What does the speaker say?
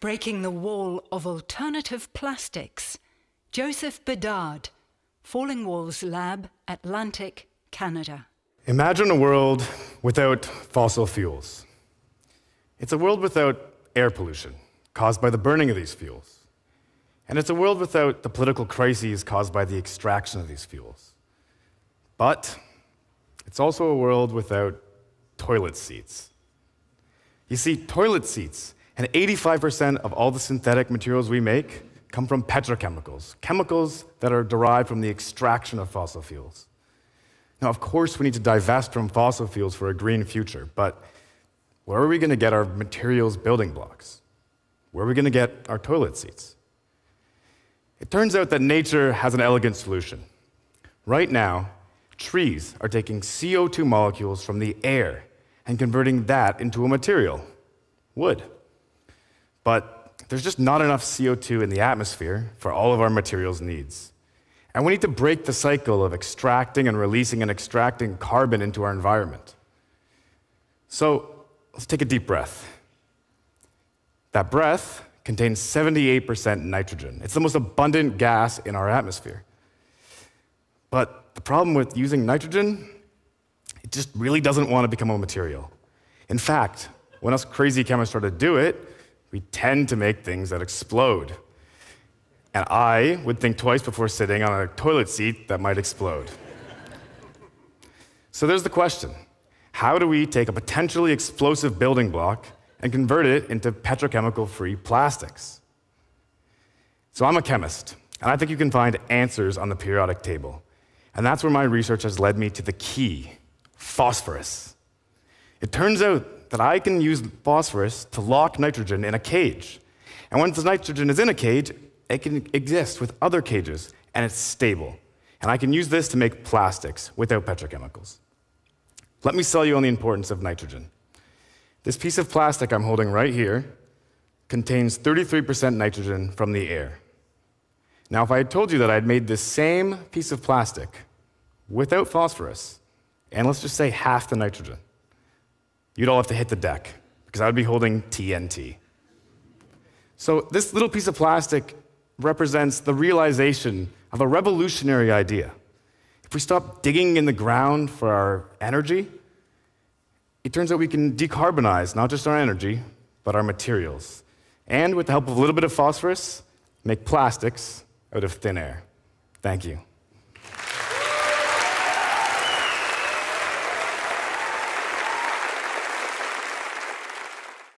Breaking the Wall of Alternative Plastics. Joseph Bedard, Falling Walls Lab, Atlantic, Canada. Imagine a world without fossil fuels. It's a world without air pollution caused by the burning of these fuels. And it's a world without the political crises caused by the extraction of these fuels. But it's also a world without toilet seats. You see, toilet seats and 85% of all the synthetic materials we make come from petrochemicals, chemicals that are derived from the extraction of fossil fuels. Now, of course, we need to divest from fossil fuels for a green future, but where are we going to get our materials building blocks? Where are we going to get our toilet seats? It turns out that nature has an elegant solution. Right now, trees are taking CO2 molecules from the air and converting that into a material, wood. But there's just not enough CO2 in the atmosphere for all of our materials needs. And we need to break the cycle of extracting and releasing and extracting carbon into our environment. So let's take a deep breath. That breath contains 78% nitrogen. It's the most abundant gas in our atmosphere. But the problem with using nitrogen, it just really doesn't want to become a material. In fact, when us crazy chemists try to do it, we tend to make things that explode. And I would think twice before sitting on a toilet seat that might explode. so there's the question How do we take a potentially explosive building block and convert it into petrochemical free plastics? So I'm a chemist, and I think you can find answers on the periodic table. And that's where my research has led me to the key phosphorus. It turns out that I can use phosphorus to lock nitrogen in a cage. And once the nitrogen is in a cage, it can exist with other cages, and it's stable. And I can use this to make plastics without petrochemicals. Let me sell you on the importance of nitrogen. This piece of plastic I'm holding right here contains 33% nitrogen from the air. Now, if I had told you that I'd made this same piece of plastic without phosphorus, and let's just say half the nitrogen, you'd all have to hit the deck because I would be holding TNT. So, this little piece of plastic represents the realization of a revolutionary idea. If we stop digging in the ground for our energy, it turns out we can decarbonize not just our energy, but our materials. And with the help of a little bit of phosphorus, make plastics out of thin air. Thank you.